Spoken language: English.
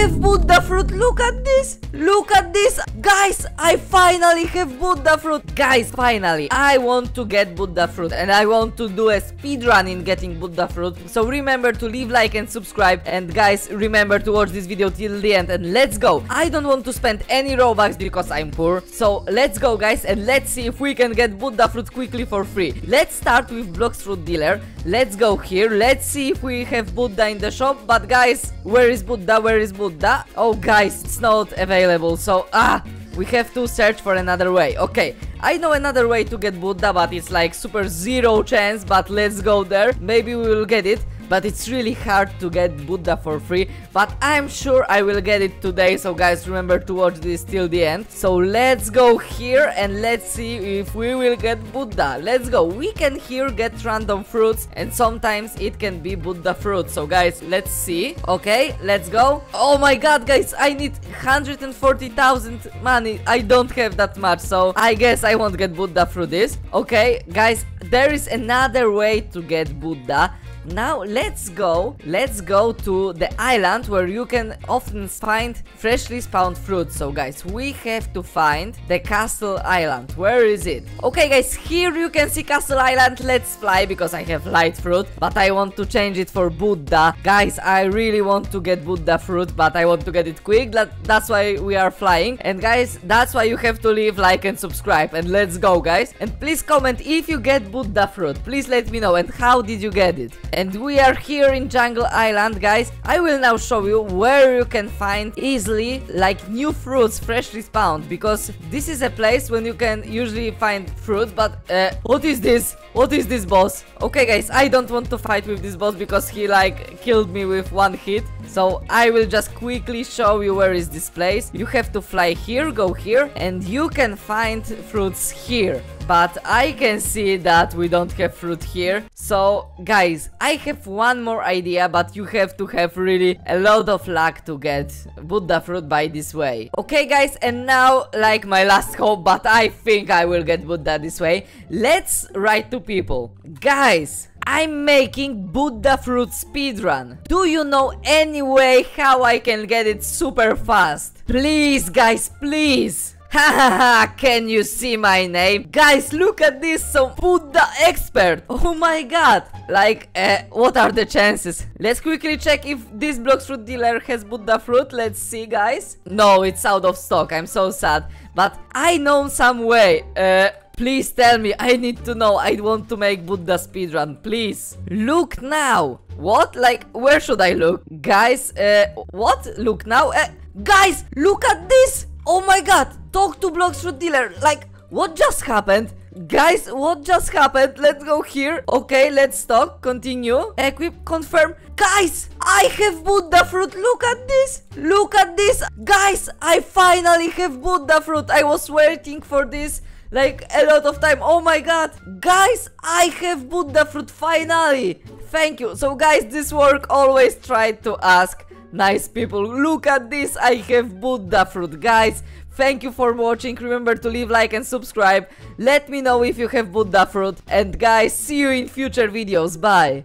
have Buddha fruit. Look at this. Look at this. Guys, I finally have Buddha fruit. Guys, finally. I want to get Buddha fruit and I want to do a speed run in getting Buddha fruit. So remember to leave like and subscribe. And guys, remember to watch this video till the end and let's go. I don't want to spend any Robux because I'm poor. So let's go guys and let's see if we can get Buddha fruit quickly for free. Let's start with Blox Fruit Dealer. Let's go here. Let's see if we have Buddha in the shop. But guys, where is Buddha? Where is Buddha? Oh guys, it's not available. So ah, we have to search for another way. Okay, I know another way to get Buddha, but it's like super zero chance. But let's go there. Maybe we will get it but it's really hard to get Buddha for free but I'm sure I will get it today so guys remember to watch this till the end. So let's go here and let's see if we will get Buddha. Let's go. We can here get random fruits and sometimes it can be Buddha fruit. So guys let's see. Okay let's go. Oh my god guys I need 140,000 money. I don't have that much so I guess I won't get Buddha through this. Okay guys there is another way to get Buddha now let's go, let's go to the island where you can often find freshly spawned fruit. So guys, we have to find the castle island. Where is it? Okay guys, here you can see castle island. Let's fly because I have light fruit, but I want to change it for Buddha. Guys, I really want to get Buddha fruit, but I want to get it quick. That, that's why we are flying. And guys, that's why you have to leave like and subscribe. And let's go guys. And please comment if you get Buddha fruit. Please let me know and how did you get it. And we are here in Jungle Island, guys. I will now show you where you can find easily, like, new fruits freshly spawned. Because this is a place when you can usually find fruit, but, uh, what is this? What is this boss? Okay, guys, I don't want to fight with this boss because he, like, killed me with one hit. So I will just quickly show you where is this place. You have to fly here, go here, and you can find fruits here but I can see that we don't have fruit here. So, guys, I have one more idea, but you have to have really a lot of luck to get Buddha fruit by this way. Okay, guys, and now, like my last hope, but I think I will get Buddha this way. Let's write to people. Guys, I'm making Buddha Fruit speedrun. Do you know any way how I can get it super fast? Please, guys, please. Hahaha, can you see my name? Guys, look at this, so Buddha expert. Oh my god. Like, uh, what are the chances? Let's quickly check if this Blox Fruit dealer has Buddha fruit. Let's see, guys. No, it's out of stock. I'm so sad. But I know some way. Uh, Please tell me, I need to know, I want to make Buddha speedrun, please. Look now. What? Like, where should I look? Guys, uh, what? Look now? Uh, guys, look at this! Oh my god, talk to Blox Fruit Dealer. Like, what just happened? Guys, what just happened? Let's go here. Okay, let's talk. Continue. Equip, confirm. Guys, I have Buddha fruit. Look at this. Look at this. Guys, I finally have Buddha fruit. I was waiting for this like a lot of time. Oh my god. Guys, I have Buddha fruit finally. Thank you. So guys, this work always tried to ask Nice people, look at this, I have Buddha fruit, guys. Thank you for watching, remember to leave like and subscribe. Let me know if you have Buddha fruit. And guys, see you in future videos, bye.